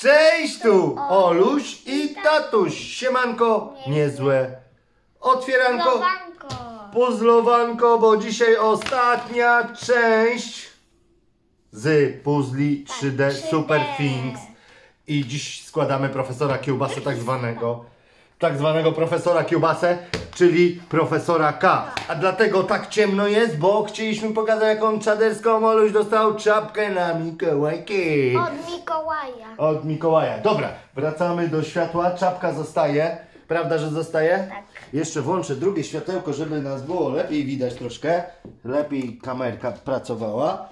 Cześć tu! Oluś i tatuś. Siemanko, niezłe. Otwieranko, Lowanko. puzzlowanko, bo dzisiaj ostatnia część z puzli 3D 3D. Super Things. I dziś składamy profesora Kiełbasę tak zwanego. Tak zwanego profesora Kiełbasę, czyli profesora K. A dlatego tak ciemno jest, bo chcieliśmy pokazać jaką czaderską Oluś dostał czapkę na Mikołajki. Od Mikołaja. Od Mikołaja. Dobra, wracamy do światła. Czapka zostaje. Prawda, że zostaje? Tak. Jeszcze włączę drugie światełko, żeby nas było lepiej widać troszkę. Lepiej kamerka pracowała.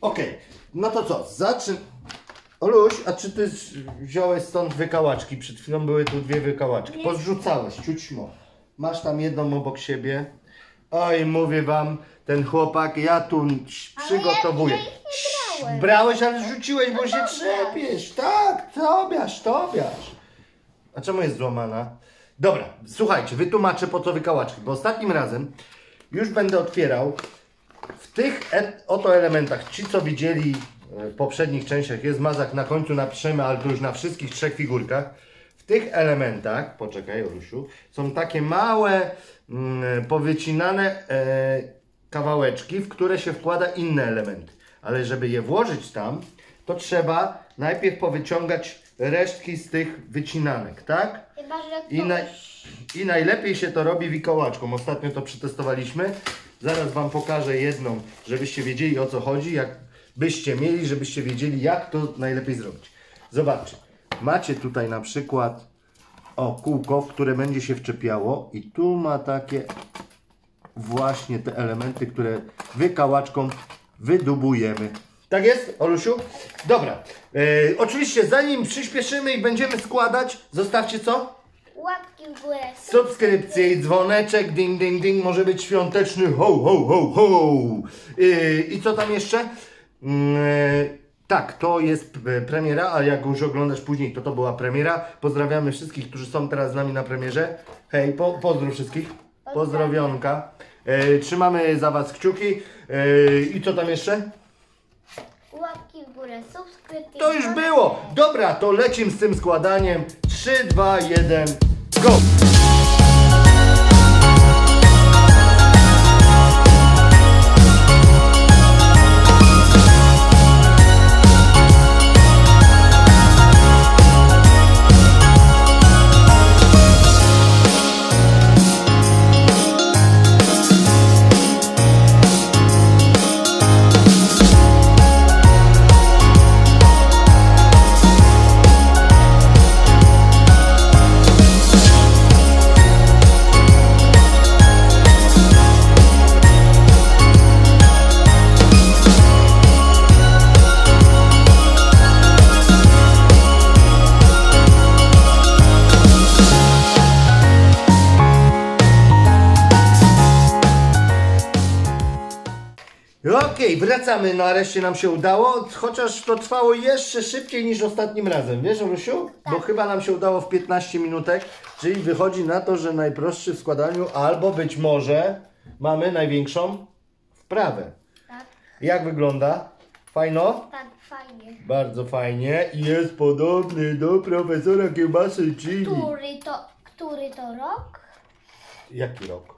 Okej, no to co? Zaczyn... Oluś, a czy ty wziąłeś stąd wykałaczki? Przed chwilą były tu dwie wykałaczki. Pozrzucałeś, ciućmo. Masz tam jedną obok siebie. Oj, mówię wam, ten chłopak, ja tu przygotowuję. ja brałem. Brałeś, ale rzuciłeś, bo się trzepiesz. Tak, tobiasz, tobiasz. A czemu jest złamana? Dobra, słuchajcie, wytłumaczę po co wykałaczki, bo ostatnim razem już będę otwierał w tych oto elementach, ci co widzieli e, w poprzednich częściach, jest mazak, na końcu napiszemy, ale to już na wszystkich trzech figurkach. W tych elementach, poczekaj Orusiu, są takie małe, mm, powycinane e, kawałeczki, w które się wkłada inne elementy. Ale żeby je włożyć tam, to trzeba najpierw powyciągać resztki z tych wycinanek, tak? Chyba, że I, na. I najlepiej się to robi wikołaczką. Ostatnio to przetestowaliśmy. Zaraz Wam pokażę jedną, żebyście wiedzieli o co chodzi, jak byście mieli, żebyście wiedzieli jak to najlepiej zrobić. Zobaczcie. Macie tutaj na przykład o kółko, w które będzie się wczepiało i tu ma takie właśnie te elementy, które wykałaczką wydubujemy. Tak jest, Olusiu? Dobra. E, oczywiście zanim przyspieszymy i będziemy składać, zostawcie co? Łapki w górę. Subskrypcje i dzwoneczek, ding, ding, ding, może być świąteczny, ho, ho, ho, ho. Yy, I co tam jeszcze? Yy, tak, to jest e, premiera, a jak już oglądasz później, to to była premiera. Pozdrawiamy wszystkich, którzy są teraz z nami na premierze. Hej, po, pozdrów wszystkich. Pozdrowionka. Yy, trzymamy za Was kciuki. Yy, I co tam jeszcze? Łapki w górę. Subskrypcje. To już było. Dobra, to lecimy z tym składaniem. 3, 2, 1, go! Wracamy. Nareszcie nam się udało, chociaż to trwało jeszcze szybciej niż ostatnim razem. Wiesz, Olusiu? Bo chyba nam się udało w 15 minutek, czyli wychodzi na to, że najprostszy w składaniu, albo być może mamy największą wprawę. Tak, Jak wygląda? Fajno? tak, fajnie. Bardzo fajnie. I Jest podobny do profesora Kiełbasy Chili. Który to, który to rok? Jaki rok?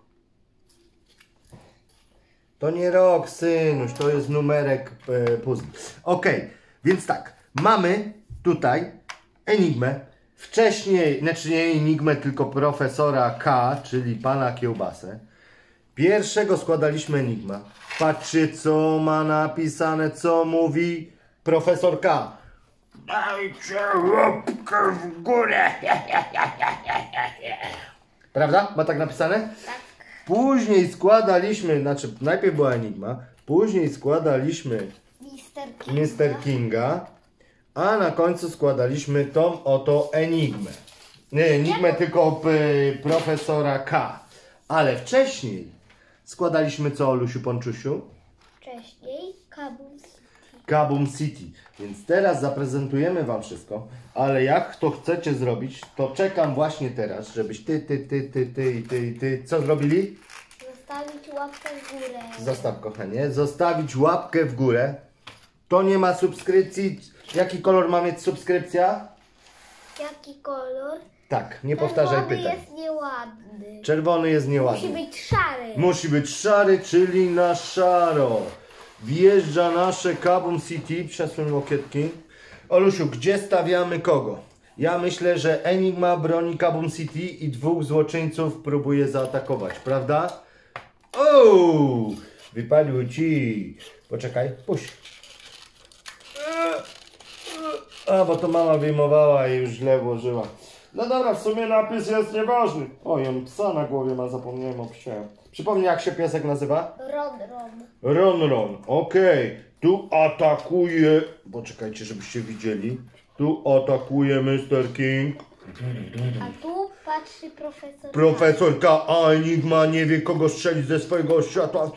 To nie rok, synuś, to jest numerek e, puzli. Okej, więc tak, mamy tutaj Enigmę. Wcześniej, znaczy nie Enigmę, tylko profesora K, czyli pana Kiełbasę. Pierwszego składaliśmy Enigma. Patrzcie, co ma napisane, co mówi profesor K. Dajcie łapkę w górę. Prawda? Ma tak napisane? Tak. Później składaliśmy, znaczy najpierw była Enigma, później składaliśmy Mister King. Mr. Kinga, a na końcu składaliśmy tą oto Enigmę. Nie Enigmę, tylko profesora K. Ale wcześniej składaliśmy co, Olusiu Ponczusiu? Wcześniej Kabul Kabum City. Więc teraz zaprezentujemy Wam wszystko, ale jak to chcecie zrobić, to czekam właśnie teraz, żebyś ty, ty, ty, ty, ty i ty, i ty, co zrobili? Zostawić łapkę w górę. Zostaw kochanie, zostawić łapkę w górę. To nie ma subskrypcji, Jaki kolor ma mieć subskrypcja? Jaki kolor? Tak, nie powtarzaj Czerwony pytań. jest nieładny. Czerwony jest Musi nieładny. być szary. Musi być szary, czyli na szaro. Wjeżdża nasze Kabum City. Przesuń łokietki. Olusiu, gdzie stawiamy kogo? Ja myślę, że Enigma broni Kabum City i dwóch złoczyńców próbuje zaatakować, prawda? O! Wypadł ci. Poczekaj, puść. A, bo to mama wyjmowała i już źle włożyła. No dobra, w sumie napis jest nieważny. Oj, on psa na głowie ma, zapomniałem o psie. Przypomnij, jak się piesek nazywa? Ron, ron. Ron Ron, okej. Tu atakuje... Poczekajcie, żebyście widzieli. Tu atakuje Mr. King. A tu patrzy profesor. Profesorka Enigma nie wie, kogo strzelić ze swojego światła.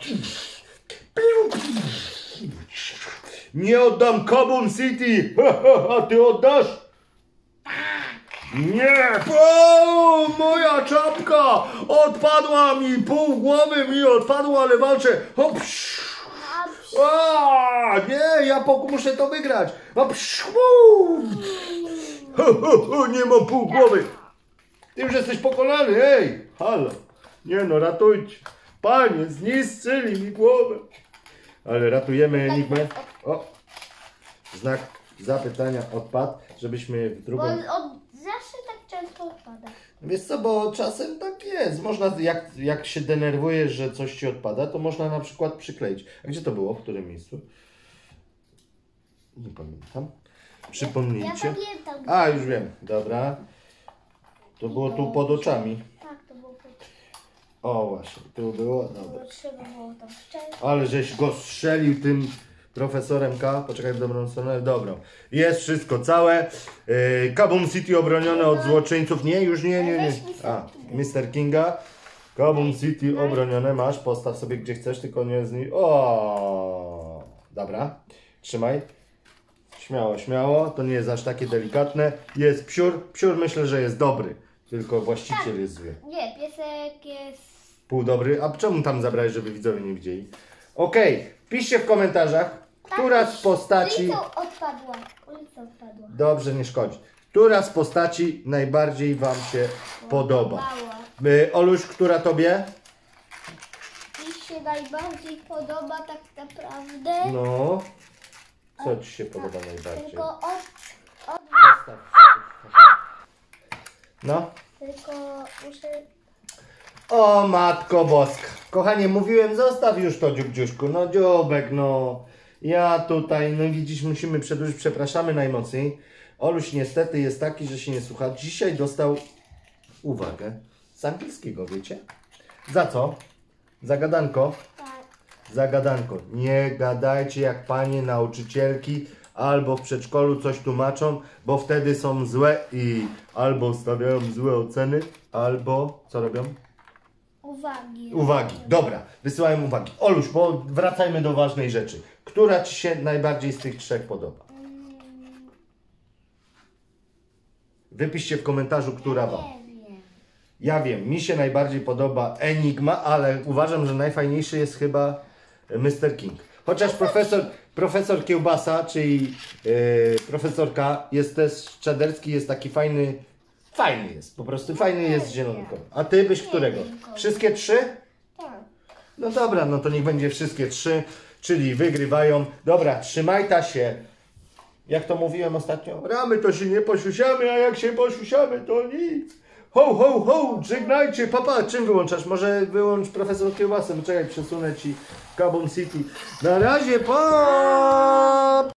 Nie oddam Kabum City! A ty oddasz? Nie! O, moja czapka! Odpadła mi! Pół głowy mi odpadło, ale walczę! Hop! A, nie, ja muszę to wygrać! Uu. ho, ho, ho, nie mam pół głowy! Ty już jesteś pokonany, ej! Halo! Nie no, ratujcie! Panie, zniszczyli mi głowę! Ale ratujemy Enigmę. O! Znak zapytania odpadł, żebyśmy w drugą... zawsze tak często odpada. Wiesz co, bo czasem tak jest. Można, jak, jak się denerwujesz, że coś ci odpada, to można na przykład przykleić. A gdzie to było? W którym miejscu? Nie pamiętam. Przypomnijcie. Ja pamiętam. A, już wiem. Dobra. To było tu pod oczami. Tak, to było pod... O, właśnie. Tu było. Dobra. Trzeba było tam. Ale żeś go strzelił tym profesorem K. Poczekaj w dobrą stronę. Dobrą. Jest wszystko całe. Yy, Kabum City obronione od złoczyńców. Nie, już nie, nie, nie. A. Mr. Kinga. Kabum City obronione masz. Postaw sobie gdzie chcesz, tylko nie z niej. O, dobra. Trzymaj. Śmiało, śmiało. To nie jest aż takie delikatne. Jest psiur. Psiur myślę, że jest dobry. Tylko właściciel jest zły. Nie, piesek jest... Pół dobry. A czemu tam zabrałeś, żeby widzowie nie widzieli? Okej, piszcie w komentarzach, która z postaci. Ulicą odpadła. Ulicą odpadła. Dobrze, nie szkodzi. Która z postaci najbardziej Wam się podoba? Y, Oluś, która tobie? Mi się najbardziej podoba tak naprawdę. No. Co Ci się podoba najbardziej? Tylko od... od... No. Tylko muszę... O matko boska. Kochanie, mówiłem, zostaw już to dziubdziuszku. No dziobek, no. Ja tutaj, no widzisz, musimy przedłużyć, przepraszamy najmocniej. Oluś niestety jest taki, że się nie słucha. Dzisiaj dostał uwagę z angielskiego, wiecie? Za co? Za gadanko? Tak. Za gadanko. Nie gadajcie jak panie nauczycielki albo w przedszkolu coś tłumaczą, bo wtedy są złe i albo stawiają złe oceny, albo co robią? Uwagi. Uwagi. Dobra, wysyłałem uwagi. Oluś, bo wracajmy do ważnej rzeczy. Która Ci się najbardziej z tych trzech podoba? Wypiszcie w komentarzu, która Wam. Ja wiem, mi się najbardziej podoba Enigma, ale uważam, że najfajniejszy jest chyba Mr. King. Chociaż profesor, profesor Kiełbasa, czyli yy, profesorka, jest też czaderski, jest taki fajny. Fajny jest, po prostu fajny jest z zielonym kolorem. A ty byś którego? Wszystkie trzy? Tak. No dobra, no to niech będzie wszystkie trzy, czyli wygrywają. Dobra, trzymaj ta się. Jak to mówiłem ostatnio? Ramy to się nie posiusiamy, a jak się posiusiamy, to nic. Ho, ho, ho, żegnajcie, papa. Czym wyłączasz? Może wyłącz profesor kiełbasę. Czekaj, przesunę ci Carbon City. Na razie, pa!